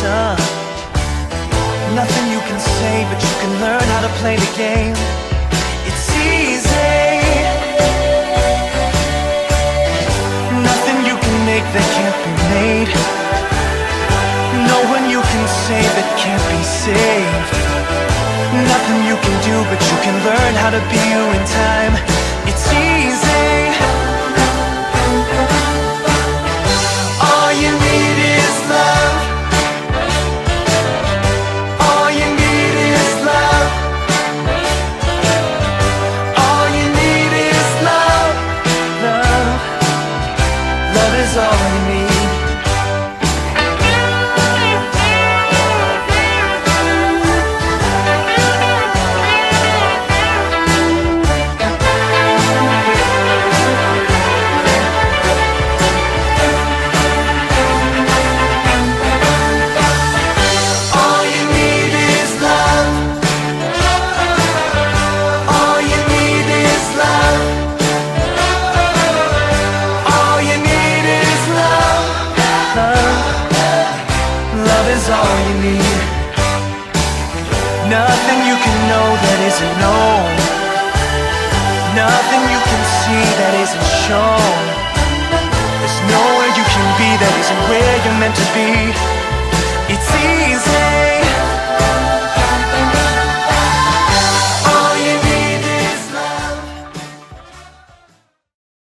sung. Nothing you can say, but you can learn how to play the game. It's easy. Nothing you can make that can't be made. No one you can say that can't be saved. Nothing you can do, but you can learn how to be you in time. It's easy. Is all you need. Nothing you can know that isn't known. Nothing you can see that isn't shown. There's nowhere you can be that isn't where you're meant.